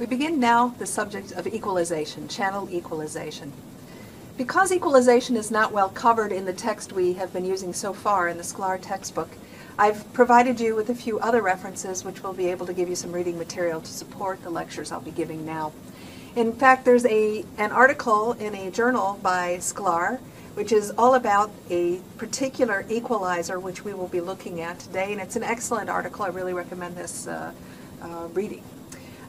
We begin now the subject of equalization, channel equalization. Because equalization is not well covered in the text we have been using so far in the Sklar textbook, I've provided you with a few other references which will be able to give you some reading material to support the lectures I'll be giving now. In fact, there's a, an article in a journal by Sklar which is all about a particular equalizer which we will be looking at today, and it's an excellent article. I really recommend this uh, uh, reading.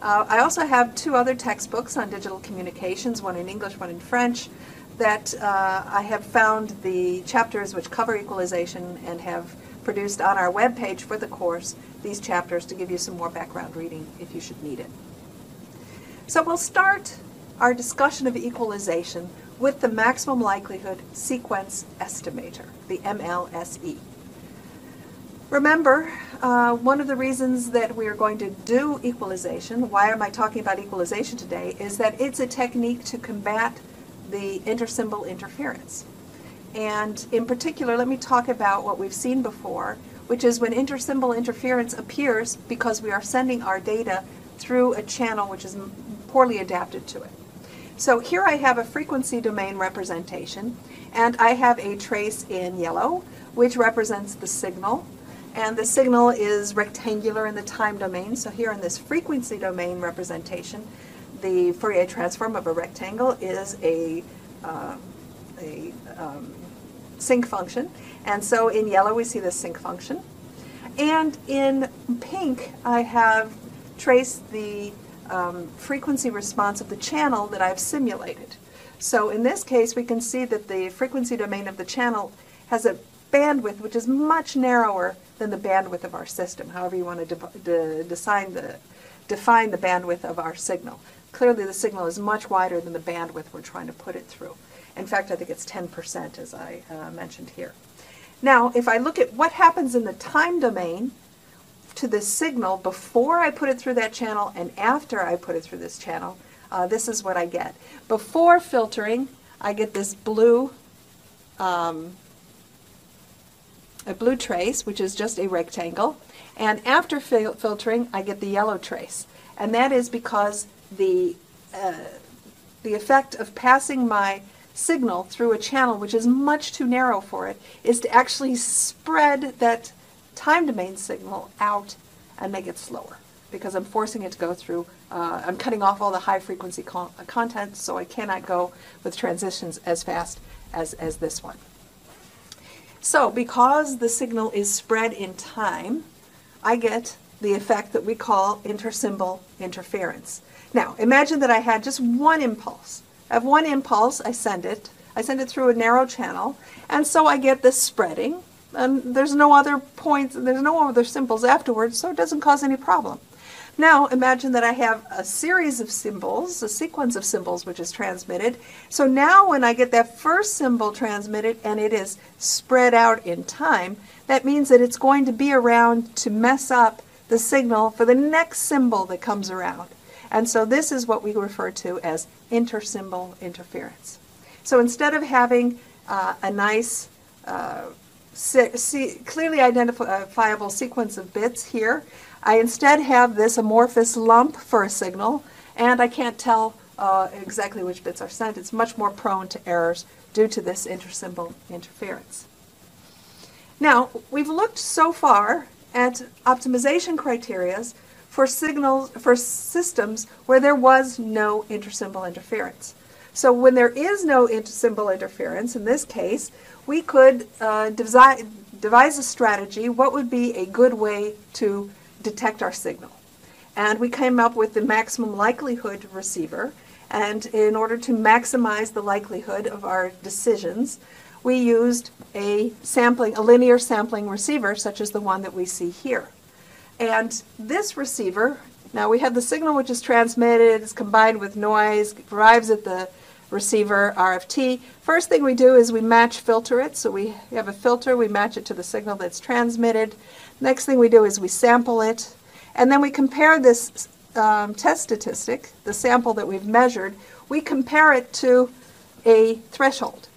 Uh, I also have two other textbooks on digital communications, one in English, one in French, that uh, I have found the chapters which cover equalization and have produced on our webpage for the course these chapters to give you some more background reading if you should need it. So we'll start our discussion of equalization with the maximum likelihood sequence estimator, the MLSE. Remember, uh, one of the reasons that we are going to do equalization, why am I talking about equalization today, is that it's a technique to combat the intersymbol interference. And in particular, let me talk about what we've seen before, which is when intersymbol interference appears because we are sending our data through a channel which is poorly adapted to it. So here I have a frequency domain representation, and I have a trace in yellow, which represents the signal, and the signal is rectangular in the time domain. So here in this frequency domain representation, the Fourier transform of a rectangle is a, uh, a um, sinc function. And so in yellow we see the sinc function. And in pink I have traced the um, frequency response of the channel that I've simulated. So in this case we can see that the frequency domain of the channel has a bandwidth which is much narrower than the bandwidth of our system, however you want to de de define, the, define the bandwidth of our signal. Clearly the signal is much wider than the bandwidth we're trying to put it through. In fact, I think it's 10% as I uh, mentioned here. Now, if I look at what happens in the time domain to the signal before I put it through that channel and after I put it through this channel, uh, this is what I get. Before filtering, I get this blue um, a blue trace, which is just a rectangle. And after fil filtering, I get the yellow trace. And that is because the, uh, the effect of passing my signal through a channel which is much too narrow for it is to actually spread that time domain signal out and make it slower because I'm forcing it to go through, uh, I'm cutting off all the high frequency con content so I cannot go with transitions as fast as, as this one. So because the signal is spread in time, I get the effect that we call intersymbol interference. Now, imagine that I had just one impulse. I have one impulse, I send it, I send it through a narrow channel, and so I get this spreading, and there's no other points, there's no other symbols afterwards, so it doesn't cause any problem. Now imagine that I have a series of symbols, a sequence of symbols which is transmitted. So now when I get that first symbol transmitted and it is spread out in time, that means that it's going to be around to mess up the signal for the next symbol that comes around. And so this is what we refer to as intersymbol interference. So instead of having uh, a nice uh, clearly identifiable sequence of bits here, I instead have this amorphous lump for a signal, and I can't tell uh, exactly which bits are sent. It's much more prone to errors due to this intersymbol interference. Now, we've looked so far at optimization criteria for signals for systems where there was no intersymbol interference. So when there is no intersymbol interference, in this case, we could uh, devise, devise a strategy. What would be a good way to detect our signal. And we came up with the maximum likelihood receiver. And in order to maximize the likelihood of our decisions, we used a sampling, a linear sampling receiver, such as the one that we see here. And this receiver, now we have the signal which is transmitted, it's combined with noise, arrives at the receiver RFT. First thing we do is we match filter it. So we have a filter, we match it to the signal that's transmitted. Next thing we do is we sample it, and then we compare this um, test statistic, the sample that we've measured, we compare it to a threshold.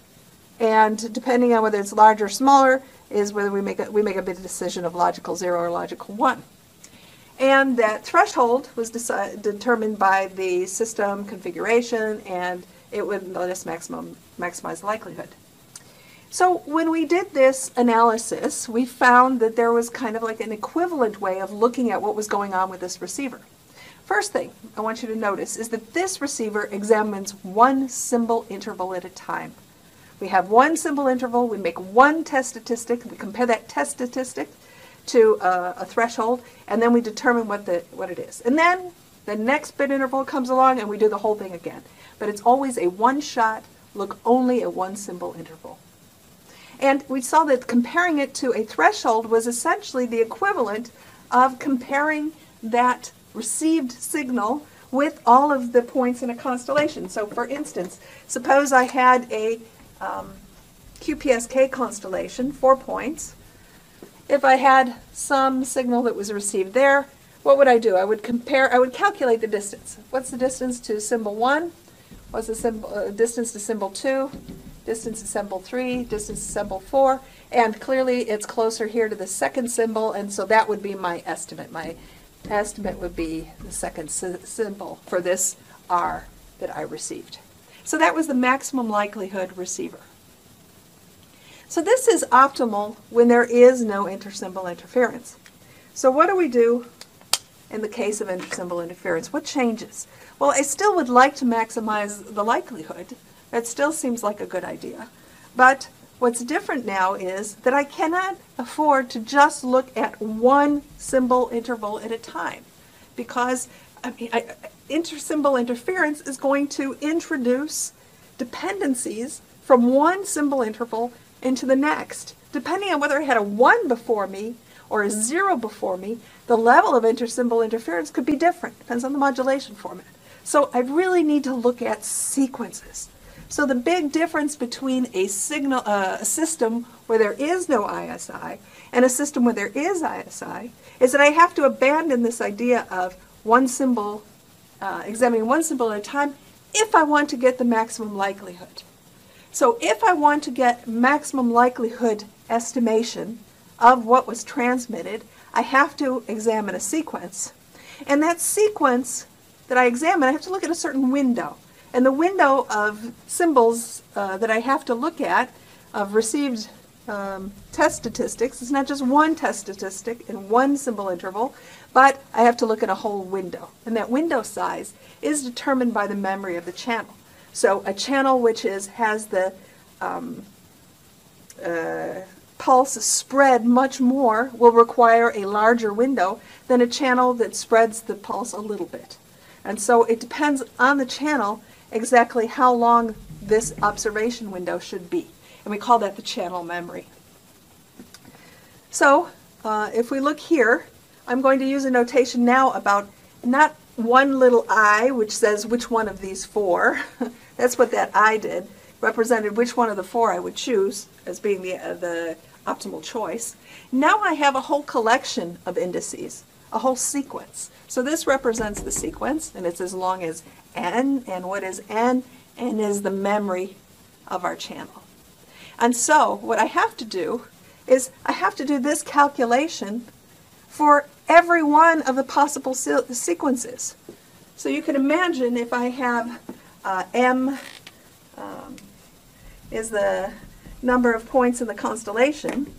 And depending on whether it's large or smaller, is whether we make a, we make a bit decision of logical zero or logical one. And that threshold was determined by the system configuration and it would let us maximum, maximize likelihood. So when we did this analysis, we found that there was kind of like an equivalent way of looking at what was going on with this receiver. First thing I want you to notice is that this receiver examines one symbol interval at a time. We have one symbol interval, we make one test statistic, we compare that test statistic to a, a threshold, and then we determine what, the, what it is. And then the next bit interval comes along and we do the whole thing again. But it's always a one-shot, look only at one symbol interval. And we saw that comparing it to a threshold was essentially the equivalent of comparing that received signal with all of the points in a constellation. So for instance, suppose I had a um, QPSK constellation, four points. If I had some signal that was received there, what would I do? I would compare, I would calculate the distance. What's the distance to symbol 1? What's the symbol, uh, distance to symbol 2? Distance to symbol 3? Distance to symbol 4? And clearly it's closer here to the second symbol, and so that would be my estimate. My estimate would be the second sy symbol for this R that I received. So that was the maximum likelihood receiver. So this is optimal when there is no intersymbol interference. So what do we do in the case of intersymbol interference? What changes? Well, I still would like to maximize the likelihood. That still seems like a good idea. But what's different now is that I cannot afford to just look at one symbol interval at a time because I mean, I, intersymbol interference is going to introduce dependencies from one symbol interval into the next. Depending on whether I had a 1 before me or a 0 before me, the level of intersymbol interference could be different. Depends on the modulation format. So I really need to look at sequences. So the big difference between a signal, uh, a system where there is no ISI and a system where there is ISI is that I have to abandon this idea of one symbol, uh, examining one symbol at a time if I want to get the maximum likelihood. So if I want to get maximum likelihood estimation of what was transmitted, I have to examine a sequence. And that sequence that I examine, I have to look at a certain window. And the window of symbols uh, that I have to look at of received um, test statistics is not just one test statistic in one symbol interval, but I have to look at a whole window. And that window size is determined by the memory of the channel. So a channel which is has the um, uh, pulse spread much more will require a larger window than a channel that spreads the pulse a little bit. And so it depends on the channel exactly how long this observation window should be. And we call that the channel memory. So uh, if we look here, I'm going to use a notation now about not one little i, which says which one of these four. That's what that i did, represented which one of the four I would choose as being the, uh, the optimal choice. Now I have a whole collection of indices, a whole sequence. So this represents the sequence, and it's as long as n, and what is n? n is the memory of our channel. And so what I have to do is I have to do this calculation for every one of the possible se sequences. So you can imagine if I have uh, m um, is the number of points in the constellation,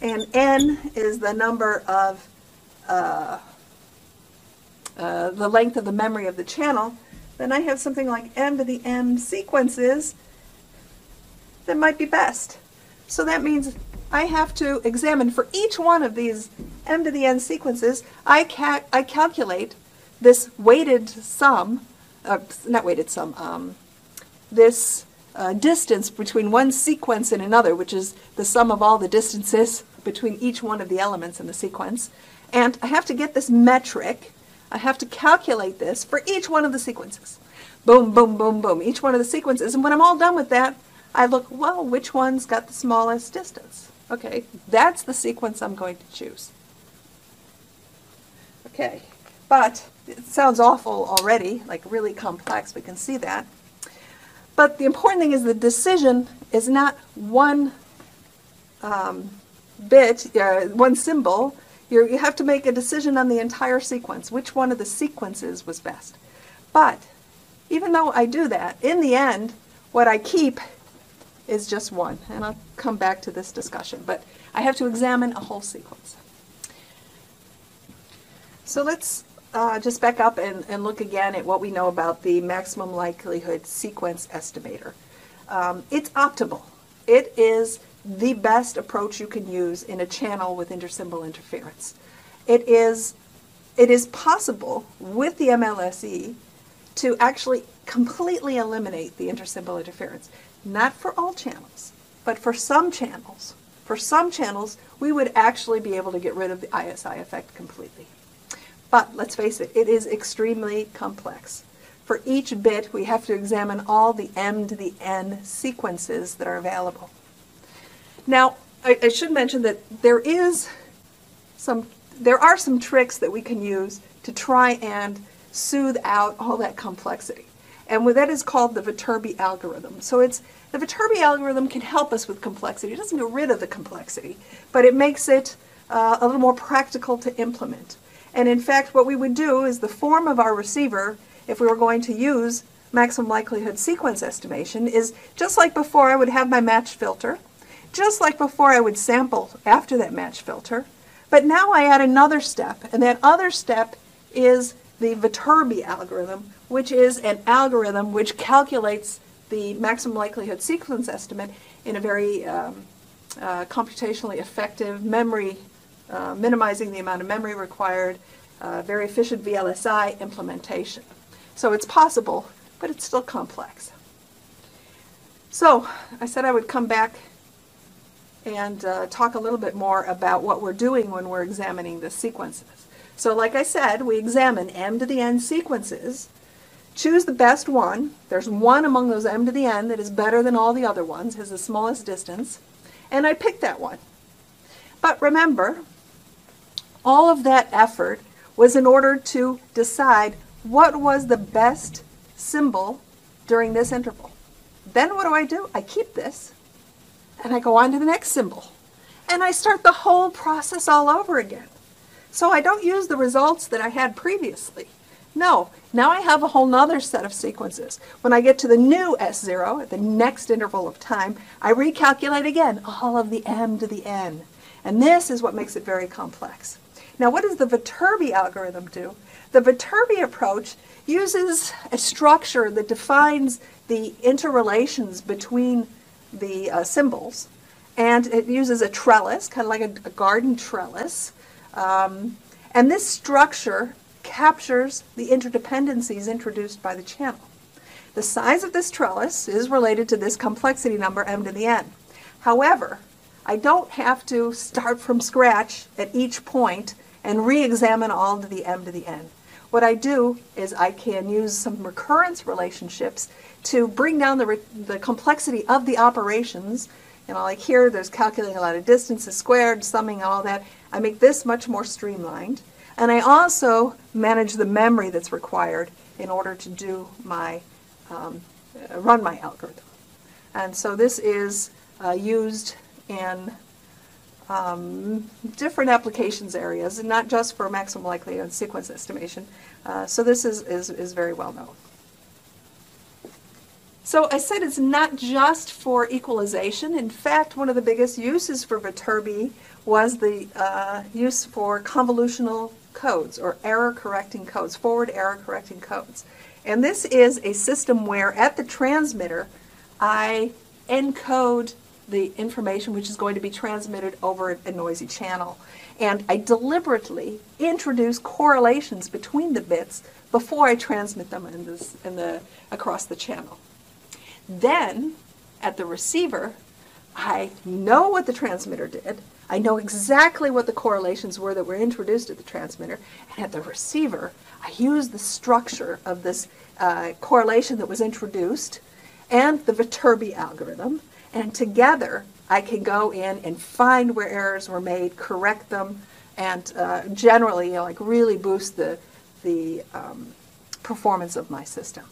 and n is the number of uh, uh, the length of the memory of the channel, then I have something like m to the m sequences that might be best. So that means I have to examine for each one of these m to the n sequences, I, ca I calculate this weighted sum, uh, not weighted sum, um, this uh, distance between one sequence and another, which is the sum of all the distances between each one of the elements in the sequence. And I have to get this metric. I have to calculate this for each one of the sequences. Boom, boom, boom, boom, each one of the sequences. And when I'm all done with that, I look, well, which one's got the smallest distance? Okay, that's the sequence I'm going to choose. Okay, but it sounds awful already, like really complex, we can see that. But the important thing is the decision is not one um, bit, uh, one symbol, you're, you have to make a decision on the entire sequence, which one of the sequences was best. But even though I do that, in the end, what I keep is just one. And I'll come back to this discussion. But I have to examine a whole sequence. So let's uh, just back up and, and look again at what we know about the maximum likelihood sequence estimator. Um, it's optimal. It is the best approach you can use in a channel with intersymbol interference. It is, it is possible with the MLSE to actually completely eliminate the intersymbol interference. Not for all channels, but for some channels. For some channels, we would actually be able to get rid of the ISI effect completely. But let's face it, it is extremely complex. For each bit, we have to examine all the m to the n sequences that are available. Now, I, I should mention that there is some, there are some tricks that we can use to try and soothe out all that complexity. And that is called the Viterbi algorithm. So it's the Viterbi algorithm can help us with complexity. It doesn't get rid of the complexity, but it makes it uh, a little more practical to implement. And in fact, what we would do is the form of our receiver, if we were going to use maximum likelihood sequence estimation, is just like before I would have my match filter, just like before I would sample after that match filter, but now I add another step, and that other step is the Viterbi algorithm, which is an algorithm which calculates the maximum likelihood sequence estimate in a very um, uh, computationally effective memory, uh, minimizing the amount of memory required, uh, very efficient VLSI implementation. So it's possible, but it's still complex. So I said I would come back and uh, talk a little bit more about what we're doing when we're examining the sequences. So like I said, we examine m to the n sequences, choose the best one. There's one among those m to the n that is better than all the other ones, has the smallest distance, and I pick that one. But remember, all of that effort was in order to decide what was the best symbol during this interval. Then what do I do? I keep this and I go on to the next symbol. And I start the whole process all over again. So I don't use the results that I had previously. No, now I have a whole nother set of sequences. When I get to the new S0 at the next interval of time, I recalculate again all of the m to the n. And this is what makes it very complex. Now what does the Viterbi algorithm do? The Viterbi approach uses a structure that defines the interrelations between the uh, symbols. And it uses a trellis, kind of like a, a garden trellis. Um, and this structure captures the interdependencies introduced by the channel. The size of this trellis is related to this complexity number m to the n. However, I don't have to start from scratch at each point and re-examine all to the m to the n. What I do is I can use some recurrence relationships to bring down the, the complexity of the operations. You know, like here, there's calculating a lot of distances squared, summing, all that. I make this much more streamlined. And I also manage the memory that's required in order to do my, um, run my algorithm. And so this is uh, used in um, different applications areas, and not just for maximum likelihood sequence estimation. Uh, so this is, is, is very well known. So I said it's not just for equalization. In fact, one of the biggest uses for Viterbi was the uh, use for convolutional codes or error correcting codes, forward error correcting codes. And this is a system where at the transmitter I encode the information which is going to be transmitted over a noisy channel. And I deliberately introduce correlations between the bits before I transmit them in this, in the, across the channel. Then, at the receiver, I know what the transmitter did. I know exactly what the correlations were that were introduced at the transmitter. And at the receiver, I use the structure of this uh, correlation that was introduced and the Viterbi algorithm and together, I can go in and find where errors were made, correct them, and uh, generally, you know, like really boost the, the um, performance of my system.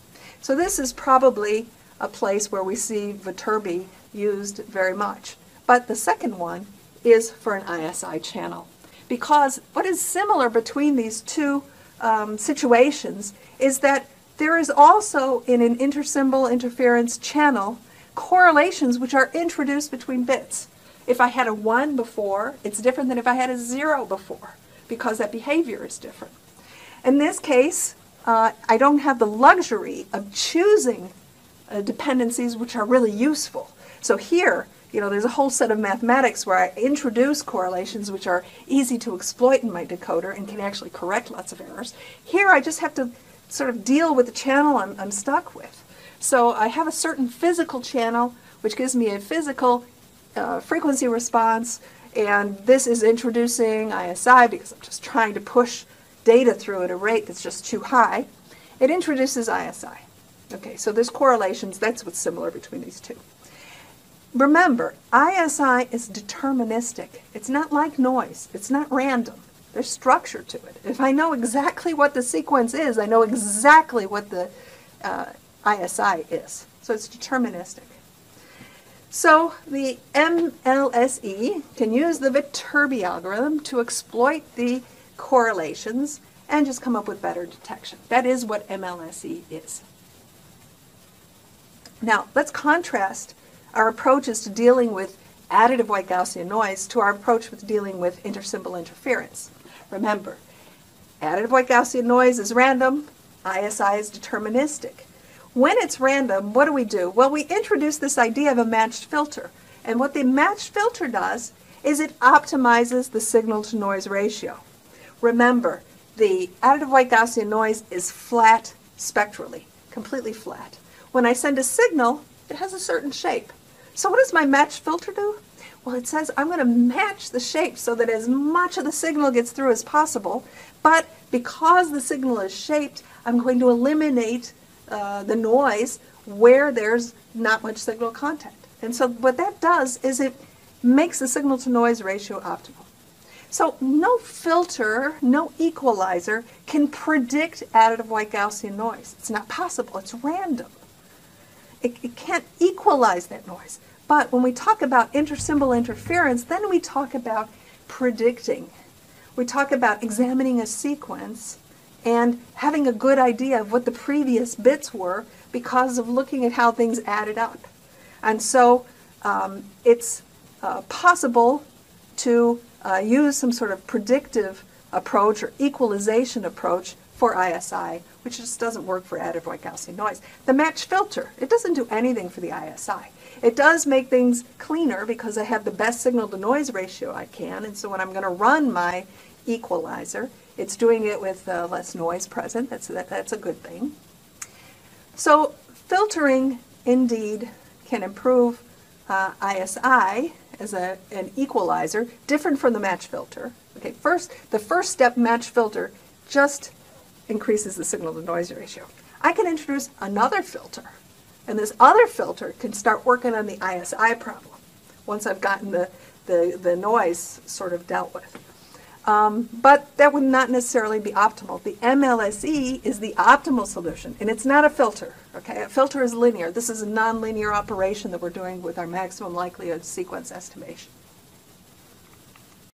So this is probably a place where we see Viterbi used very much. But the second one is for an ISI channel. Because what is similar between these two um, situations is that there is also in an intersymbol interference channel correlations which are introduced between bits. If I had a 1 before, it's different than if I had a 0 before because that behavior is different. In this case, uh, I don't have the luxury of choosing uh, dependencies which are really useful. So here, you know, there's a whole set of mathematics where I introduce correlations which are easy to exploit in my decoder and can actually correct lots of errors. Here I just have to sort of deal with the channel I'm, I'm stuck with. So I have a certain physical channel which gives me a physical uh, frequency response and this is introducing ISI because I'm just trying to push data through at a rate that's just too high. It introduces ISI. Okay, so there's correlations. That's what's similar between these two. Remember, ISI is deterministic. It's not like noise. It's not random. There's structure to it. If I know exactly what the sequence is, I know exactly what the uh, ISI is. So it's deterministic. So the MLSE can use the Viterbi algorithm to exploit the correlations and just come up with better detection. That is what MLSE is. Now, let's contrast our approaches to dealing with additive white Gaussian noise to our approach with dealing with intersymbol interference. Remember, additive white Gaussian noise is random, ISI is deterministic. When it's random, what do we do? Well, we introduce this idea of a matched filter. And what the matched filter does is it optimizes the signal to noise ratio. Remember, the additive white Gaussian noise is flat spectrally, completely flat. When I send a signal, it has a certain shape. So what does my matched filter do? Well, it says I'm going to match the shape so that as much of the signal gets through as possible, but because the signal is shaped, I'm going to eliminate uh, the noise where there's not much signal content. And so what that does is it makes the signal to noise ratio optimal. So no filter, no equalizer can predict additive white Gaussian noise. It's not possible. It's random. It, it can't equalize that noise. But when we talk about intersymbol interference, then we talk about predicting. We talk about examining a sequence and having a good idea of what the previous bits were because of looking at how things added up. And so um, it's uh, possible to uh, use some sort of predictive approach or equalization approach for ISI, which just doesn't work for additive white Gaussian noise. The match filter, it doesn't do anything for the ISI. It does make things cleaner because I have the best signal to noise ratio I can, and so when I'm going to run my equalizer, it's doing it with uh, less noise present. That's, that, that's a good thing. So filtering indeed can improve uh, ISI as a, an equalizer, different from the match filter. Okay, first, the first step match filter just increases the signal to noise ratio. I can introduce another filter, and this other filter can start working on the ISI problem once I've gotten the, the, the noise sort of dealt with. Um, but that would not necessarily be optimal. The MLSE is the optimal solution, and it's not a filter. Okay, a filter is linear. This is a nonlinear operation that we're doing with our maximum likelihood sequence estimation.